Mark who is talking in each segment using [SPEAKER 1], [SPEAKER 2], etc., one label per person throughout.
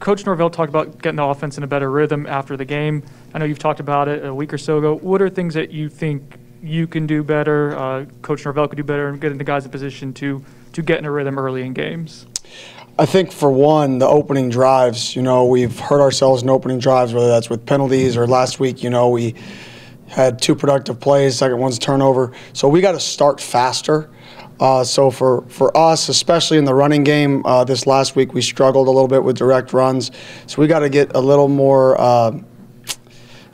[SPEAKER 1] Coach Norvell talked about getting the offense in a better rhythm after the game. I know you've talked about it a week or so ago. What are things that you think you can do better, uh, Coach Norvell could do better, and getting the guys in position to to get in a rhythm early in games?
[SPEAKER 2] I think for one, the opening drives. You know, we've hurt ourselves in opening drives, whether that's with penalties or last week. You know, we had two productive plays, second one's turnover. So we got to start faster. Uh, so for, for us, especially in the running game, uh, this last week we struggled a little bit with direct runs. So we got to get a little more. Uh,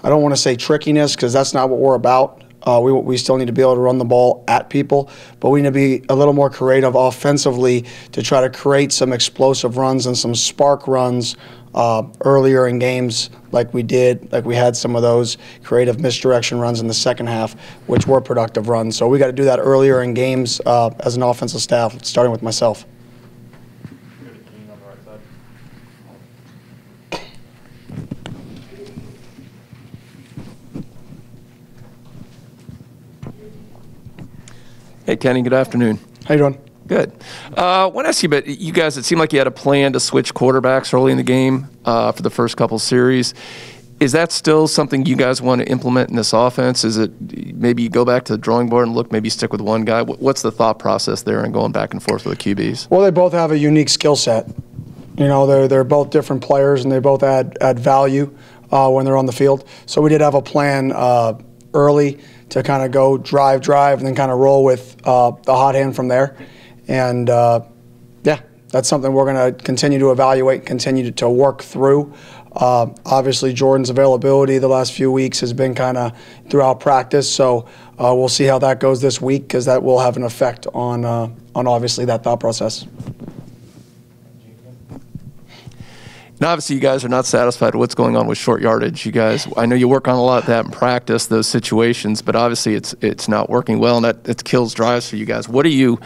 [SPEAKER 2] I don't want to say trickiness because that's not what we're about. Uh, we, we still need to be able to run the ball at people, but we need to be a little more creative offensively to try to create some explosive runs and some spark runs uh, earlier in games like we did, like we had some of those creative misdirection runs in the second half, which were productive runs. So we got to do that earlier in games uh, as an offensive staff, starting with myself.
[SPEAKER 3] Hey, Kenny, good afternoon.
[SPEAKER 2] How you doing?
[SPEAKER 3] Good. Uh, I want to ask you about you guys. It seemed like you had a plan to switch quarterbacks early in the game uh, for the first couple series. Is that still something you guys want to implement in this offense? Is it maybe you go back to the drawing board and look, maybe stick with one guy? What's the thought process there and going back and forth with the QBs?
[SPEAKER 2] Well, they both have a unique skill set. You know, they're they're both different players and they both add add value uh, when they're on the field. So we did have a plan uh, early to kind of go drive, drive, and then kind of roll with uh, the hot hand from there. And uh, yeah, that's something we're going to continue to evaluate, and continue to, to work through. Uh, obviously, Jordan's availability the last few weeks has been kind of throughout practice, so uh, we'll see how that goes this week because that will have an effect on uh, on obviously that thought process.
[SPEAKER 3] Now, obviously, you guys are not satisfied with what's going on with short yardage. You guys, I know you work on a lot of that in practice, those situations, but obviously, it's it's not working well, and that it kills drives for you guys. What do you,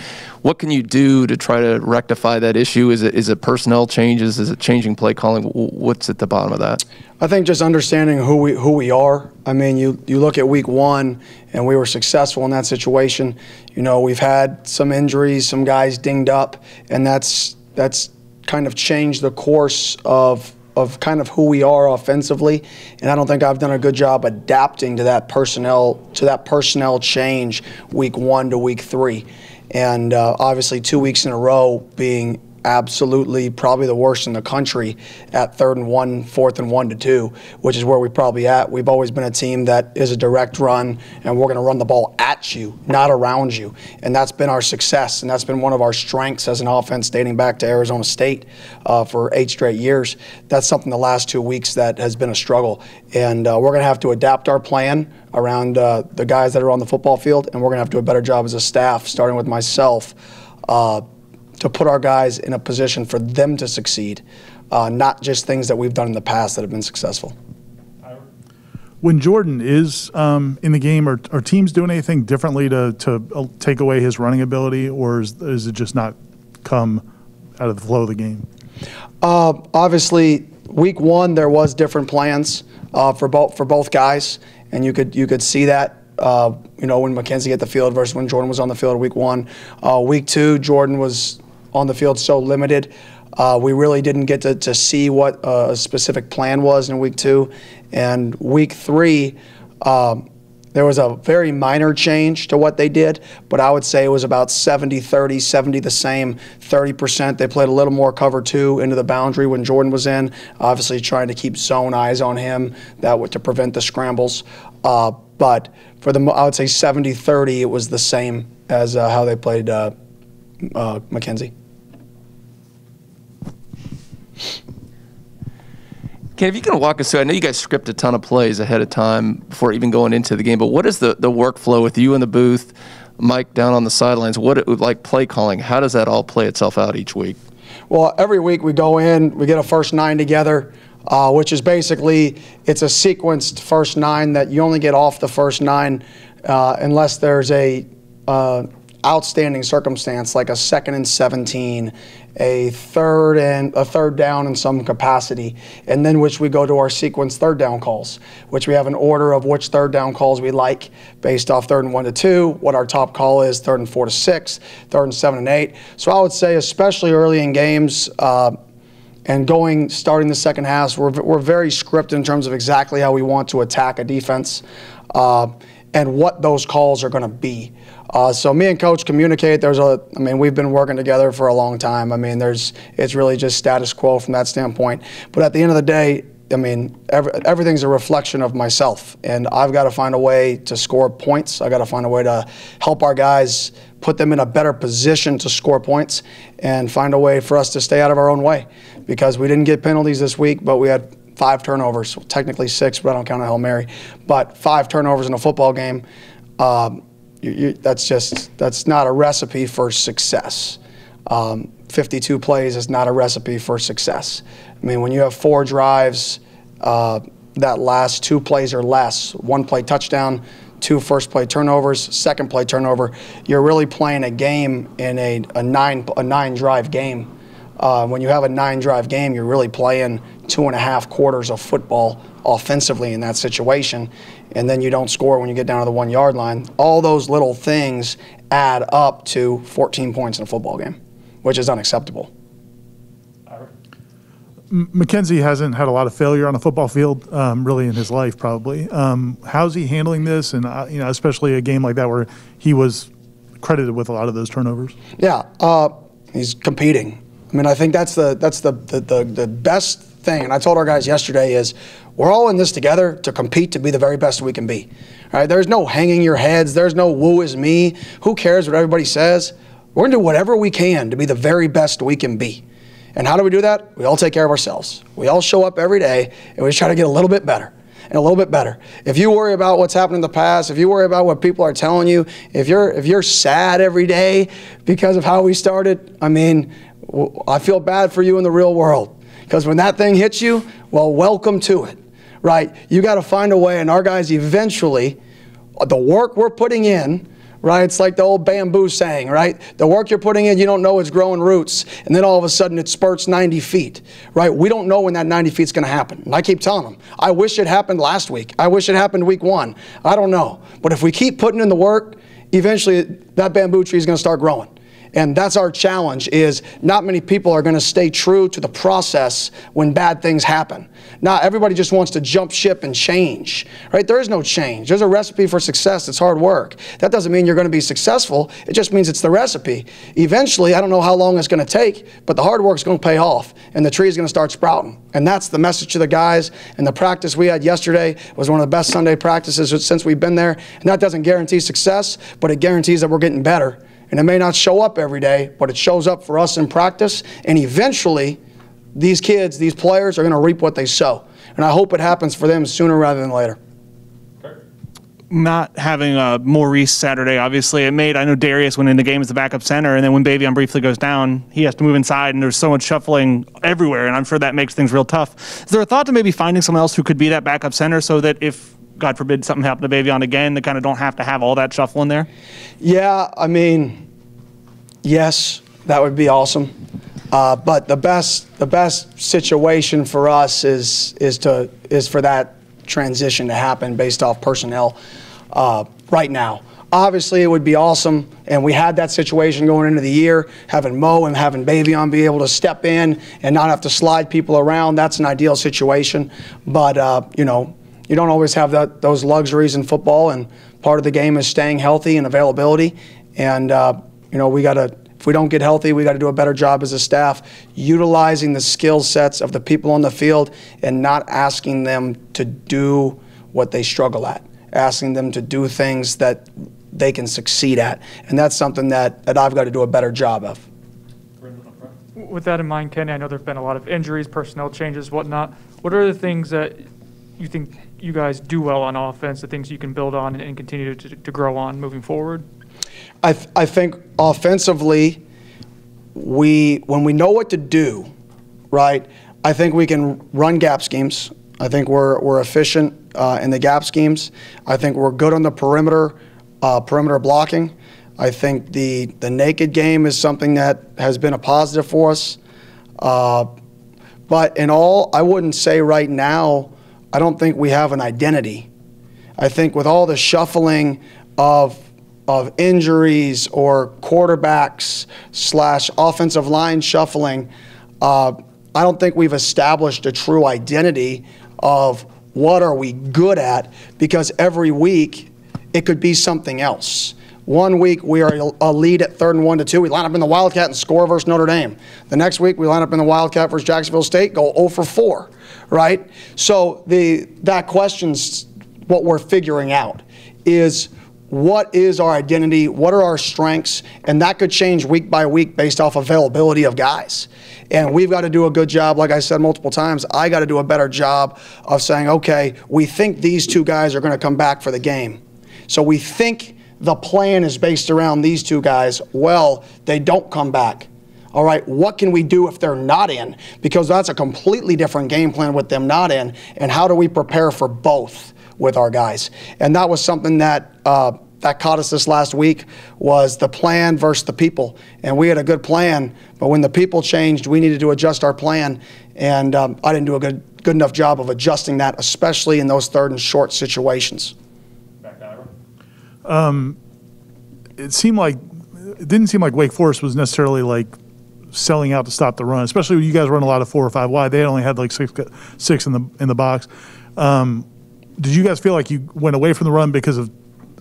[SPEAKER 3] what can you do to try to rectify that issue? Is it is it personnel changes? Is it changing play calling? What's at the bottom of that?
[SPEAKER 2] I think just understanding who we who we are. I mean, you you look at week one, and we were successful in that situation. You know, we've had some injuries, some guys dinged up, and that's that's kind of changed the course of of kind of who we are offensively, and I don't think I've done a good job adapting to that personnel to that personnel change week one to week three, and uh, obviously two weeks in a row being absolutely probably the worst in the country at third and one, fourth and one to two, which is where we probably at. We've always been a team that is a direct run, and we're going to run the ball at you, not around you, and that's been our success, and that's been one of our strengths as an offense dating back to Arizona State uh, for eight straight years. That's something the last two weeks that has been a struggle, and uh, we're going to have to adapt our plan around uh, the guys that are on the football field, and we're going to have to do a better job as a staff, starting with myself. Uh, to put our guys in a position for them to succeed, uh, not just things that we've done in the past that have been successful.
[SPEAKER 4] When Jordan is um, in the game, are, are teams doing anything differently to, to uh, take away his running ability, or is, is it just not come out of the flow of the game?
[SPEAKER 2] Uh, obviously, week one there was different plans uh, for both for both guys, and you could you could see that uh, you know, when McKenzie hit the field versus when Jordan was on the field week one. Uh, week two, Jordan was on the field so limited. Uh, we really didn't get to, to see what a specific plan was in week two. And week three, um, there was a very minor change to what they did, but I would say it was about 70 30, 70 the same, 30%. They played a little more cover two into the boundary when Jordan was in, obviously trying to keep zone eyes on him that would, to prevent the scrambles. Uh, but for the, I would say 70 30, it was the same as uh, how they played uh, uh McKenzie.
[SPEAKER 3] Ken, if you can walk us through, I know you guys script a ton of plays ahead of time before even going into the game, but what is the, the workflow with you in the booth, Mike down on the sidelines? What like play calling? How does that all play itself out each week?
[SPEAKER 2] Well, every week we go in, we get a first nine together, uh, which is basically it's a sequenced first nine that you only get off the first nine uh, unless there's a uh, outstanding circumstance like a second and 17 a third and a third down in some capacity, and then which we go to our sequence third down calls, which we have an order of which third down calls we like based off third and one to two, what our top call is, third and four to six, third and seven and eight. So I would say, especially early in games. Uh, and going starting the second half, we're, we're very scripted in terms of exactly how we want to attack a defense uh, and what those calls are going to be. Uh, so me and coach communicate. There's a, I mean, we've been working together for a long time. I mean, there's, it's really just status quo from that standpoint. But at the end of the day, I mean, every, everything's a reflection of myself, and I've got to find a way to score points. I got to find a way to help our guys, put them in a better position to score points, and find a way for us to stay out of our own way. Because we didn't get penalties this week, but we had five turnovers, technically six, but I don't count a hail mary. But five turnovers in a football game. Um, you, you, that's just that's not a recipe for success. Um, 52 plays is not a recipe for success. I mean, when you have four drives uh, that last two plays or less, one play touchdown, two first play turnovers, second play turnover, you're really playing a game in a, a nine a nine drive game. Uh, when you have a nine drive game, you're really playing two and a half quarters of football offensively in that situation, and then you don't score when you get down to the one yard line. All those little things add up to 14 points in a football game, which is unacceptable.
[SPEAKER 4] McKenzie hasn't had a lot of failure on a football field, um, really in his life, probably. Um, how's he handling this, and uh, you know, especially a game like that where he was credited with a lot of those turnovers?
[SPEAKER 2] Yeah, uh, he's competing. I mean, I think that's the that's the, the the, the best thing. And I told our guys yesterday is we're all in this together to compete to be the very best we can be. All right, there's no hanging your heads. There's no woo is me. Who cares what everybody says? We're gonna do whatever we can to be the very best we can be. And how do we do that? We all take care of ourselves. We all show up every day and we try to get a little bit better and a little bit better. If you worry about what's happened in the past, if you worry about what people are telling you, if you're if you're sad every day because of how we started, I mean, I feel bad for you in the real world because when that thing hits you, well, welcome to it. Right? You got to find a way and our guys eventually the work we're putting in right? It's like the old bamboo saying, right? The work you're putting in, you don't know it's growing roots, and then all of a sudden it spurts 90 feet, right? We don't know when that 90 feet is going to happen. And I keep telling them, I wish it happened last week. I wish it happened week one. I don't know. But if we keep putting in the work, eventually that bamboo tree is going to start growing. And that's our challenge is not many people are going to stay true to the process when bad things happen. Not everybody just wants to jump ship and change, right? There is no change. There's a recipe for success. It's hard work. That doesn't mean you're going to be successful. It just means it's the recipe. Eventually, I don't know how long it's going to take, but the hard work is going to pay off and the tree is going to start sprouting. And that's the message to the guys. And the practice we had yesterday was one of the best Sunday practices since we've been there. And that doesn't guarantee success, but it guarantees that we're getting better. And it may not show up every day, but it shows up for us in practice. And eventually, these kids, these players, are going to reap what they sow. And I hope it happens for them sooner rather than later.
[SPEAKER 5] Not having a Maurice Saturday, obviously, it made. I know Darius went into the game as the backup center, and then when Baveon briefly goes down, he has to move inside, and there's so much shuffling everywhere, and I'm sure that makes things real tough. Is there a thought to maybe finding someone else who could be that backup center so that if God forbid something happened to Baveon again, they kind of don't have to have all that shuffle in there?
[SPEAKER 2] Yeah, I mean, yes, that would be awesome. Uh, but the best the best situation for us is is to is for that transition to happen based off personnel uh, right now. Obviously, it would be awesome, and we had that situation going into the year, having Mo and having Baveon be able to step in and not have to slide people around. That's an ideal situation, but uh, you know, you don't always have that, those luxuries in football, and part of the game is staying healthy and availability. And uh, you know, we got to if we don't get healthy, we got to do a better job as a staff utilizing the skill sets of the people on the field and not asking them to do what they struggle at, asking them to do things that they can succeed at. And that's something that, that I've got to do a better job of.
[SPEAKER 1] With that in mind, Kenny, I know there have been a lot of injuries, personnel changes, whatnot. What are the things that you think you guys do well on offense, the things you can build on and, and continue to, to grow on moving forward?
[SPEAKER 2] I, th- I think offensively, we when we know what to do, right? I think we can run gap schemes. I think we're, we're efficient uh, in the gap schemes. I think we're good on the perimeter, uh, perimeter blocking. I think the the naked game is something that has been a positive for us. Uh, but in all, I wouldn't say right now. I don't think we have an identity. I think with all the shuffling of of injuries or quarterbacks slash offensive line shuffling, uh, I don't think we've established a true identity of what are we good at because every week it could be something else. One week we are a lead at third and one to two. We line up in the Wildcat and score versus Notre Dame. The next week we line up in the Wildcat versus Jacksonville State, go 0 for 4, right? So the that question's what we're figuring out is what is our identity, what are our strengths, and that could change week by week based off availability of guys. And we've got to do a good job, like I said multiple times, I got to do a better job of saying, okay, we think these two guys are going to come back for the game. So we think the plan is based around these two guys. Well, they don't come back. All right, what can we do if they're not in? Because that's a completely different game plan with them not in. And how do we prepare for both with our guys? And that was something that uh, that caught us this last week was the plan versus the people. And we had a good plan, but when the people changed, we needed to adjust our plan. And um, I didn't do a good good enough job of adjusting that, especially in those third and short situations.
[SPEAKER 4] It seemed like it didn't seem like Wake Forest was necessarily like selling out to stop the run, especially when you guys run a lot of four or five wide. They only had like six six in the in the box. Um, did you guys feel like you went away from the run because of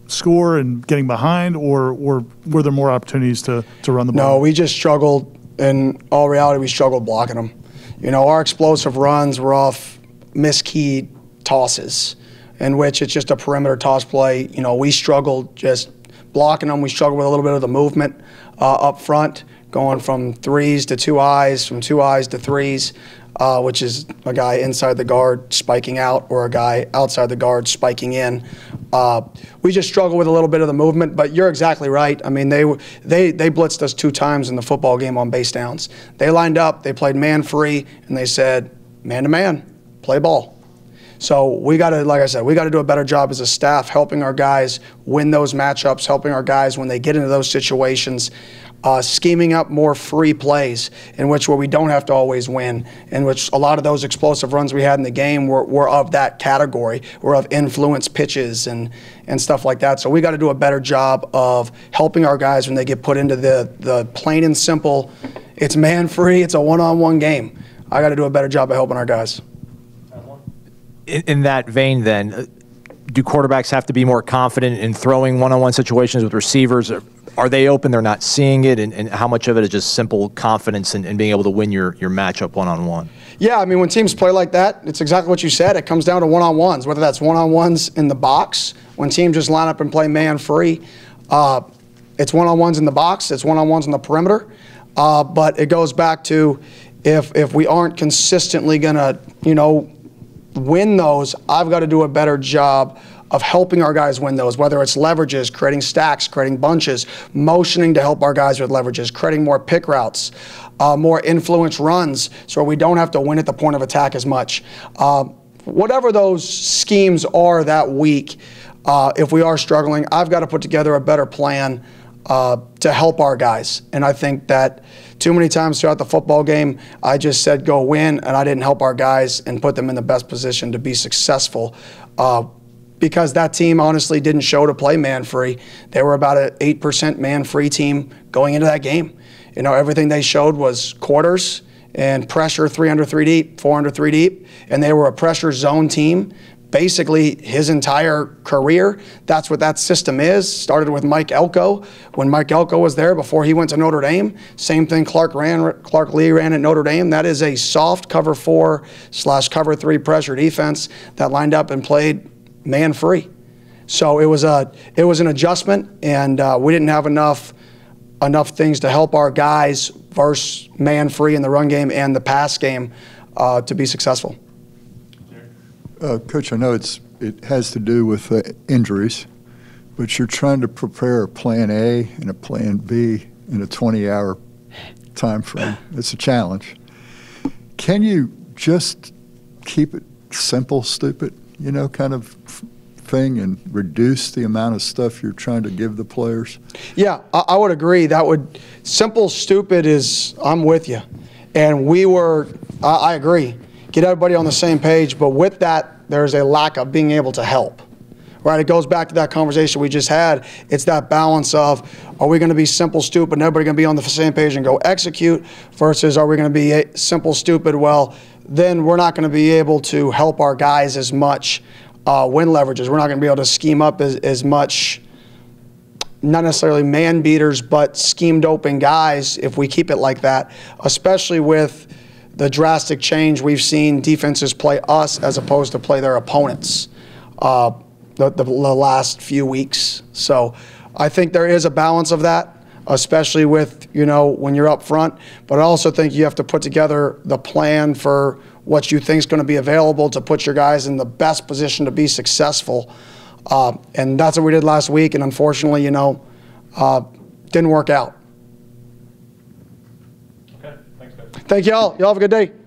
[SPEAKER 4] score and getting behind, or or were there more opportunities to to run the ball?
[SPEAKER 2] No, we just struggled. In all reality, we struggled blocking them. You know, our explosive runs were off miskeyed tosses, in which it's just a perimeter toss play. You know, we struggled just blocking them. We struggled with a little bit of the movement uh, up front, going from threes to two eyes, from two eyes to threes, uh, which is a guy inside the guard spiking out or a guy outside the guard spiking in. Uh, we just struggle with a little bit of the movement, but you're exactly right. I mean, they they they blitzed us two times in the football game on base downs. They lined up, they played man free, and they said man to man, play ball. So we got to, like I said, we got to do a better job as a staff helping our guys win those matchups, helping our guys when they get into those situations, uh, scheming up more free plays in which where we don't have to always win, in which a lot of those explosive runs we had in the game were, were of that category, were of influence pitches and and stuff like that. So we got to do a better job of helping our guys when they get put into the the plain and simple. It's man free. It's a one-on-one game. I got to do a better job of helping our guys.
[SPEAKER 6] In, in that vein, then, uh, do quarterbacks have to be more confident in throwing one-on-one situations with receivers? Are- Are they open? They're not seeing it, and, and how much of it is just simple confidence in being able to win your, your matchup one-on-one?
[SPEAKER 2] Yeah, I mean, when teams play like that, it's exactly what you said. It comes down to one on ones, whether that's one on ones in the box, when teams just line up and play man free. Uh, it's one on ones in the box, it's one on ones in the perimeter. Uh, but it goes back to if, if we aren't consistently going to, you know, win those, I've got to do a better job of helping our guys win those, whether it's leverages, creating stacks, creating bunches, motioning to help our guys with leverages, creating more pick routes, uh, more influence runs so we don't have to win at the point of attack as much. Uh, whatever those schemes are that week, uh, if we are struggling, I've got to put together a better plan uh, to help our guys. And I think that too many times throughout the football game, I just said go win, and I didn't help our guys and put them in the best position to be successful. Uh, because that team honestly didn't show to play man free. They were about an 8% man free team going into that game. You know, everything they showed was quarters and pressure three under three deep, four under three deep, and they were a pressure zone team basically his entire career. That's what that system is. Started with Mike Elko when Mike Elko was there before he went to Notre Dame. Same thing Clark ran, Clark Lea ran at Notre Dame. That is a soft cover four slash cover three pressure defense that lined up and played man free. So it was a it was an adjustment, and uh, we didn't have enough enough things to help our guys versus man free in the run game and the pass game uh, to be successful.
[SPEAKER 7] Uh, Coach, I know it's it has to do with uh, injuries, but you're trying to prepare a plan A and a plan B in a 20-hour time frame. It's a challenge. Can you just keep it simple, stupid, you know, kind of thing, and reduce the amount of stuff you're trying to give the players?
[SPEAKER 2] Yeah, I, I would agree. That would simple, stupid is. I'm with you, and we were. I, I agree. Get everybody on the same page, but with that, there's a lack of being able to help. right? It goes back to that conversation we just had. It's that balance of are we going to be simple, stupid, and everybody going to be on the same page and go execute versus are we going to be simple, stupid? Well, then we're not going to be able to help our guys as much uh, win leverages. We're not going to be able to scheme up as, as much not necessarily man beaters, but schemed open guys if we keep it like that, especially with the drastic change we've seen defenses play us as opposed to play their opponents uh, the, the, the last few weeks. So I think there is a balance of that, especially with, you know, when you're up front. But I also think you have to put together the plan for what you think is going to be available to put your guys in the best position to be successful. Uh, and that's what we did last week. And unfortunately, you know, uh, didn't work out.
[SPEAKER 1] Okay, thanks, guys.
[SPEAKER 2] Thank y'all. Y'all have a good day.